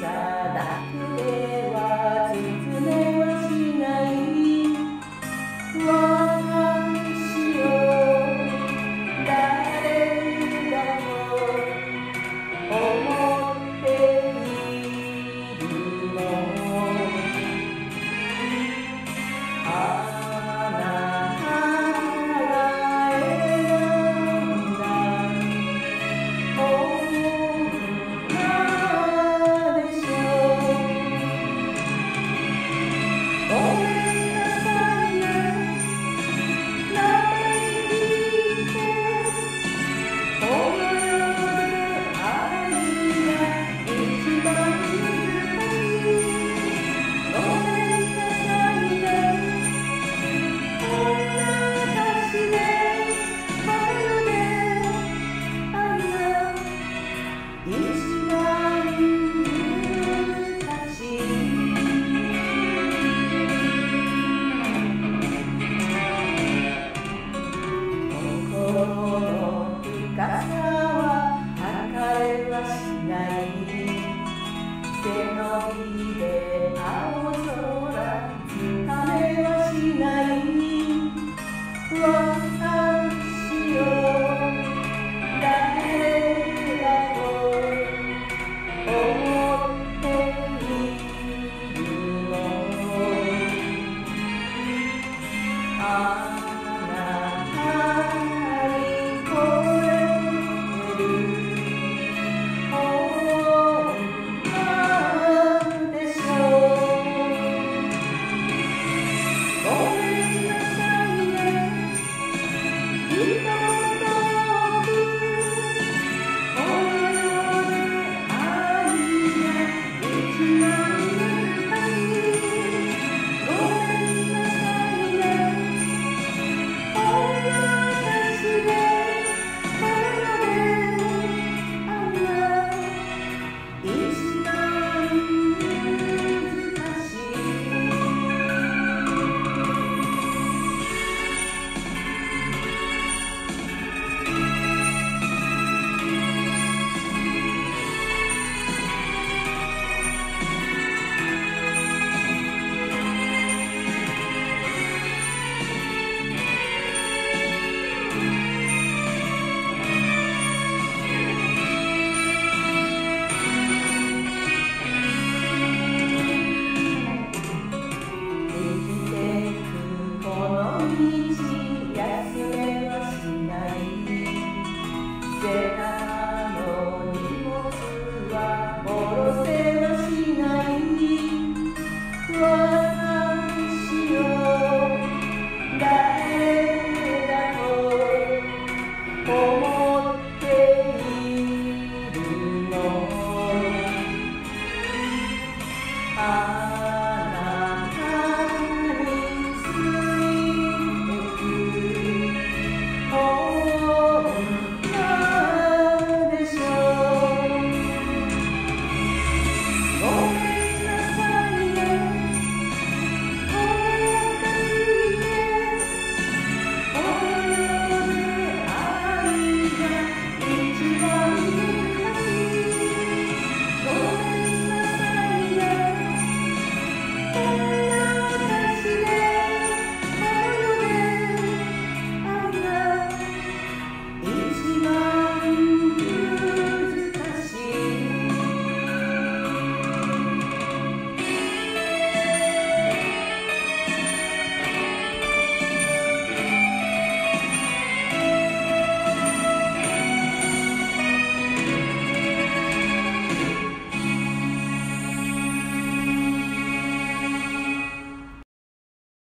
sad.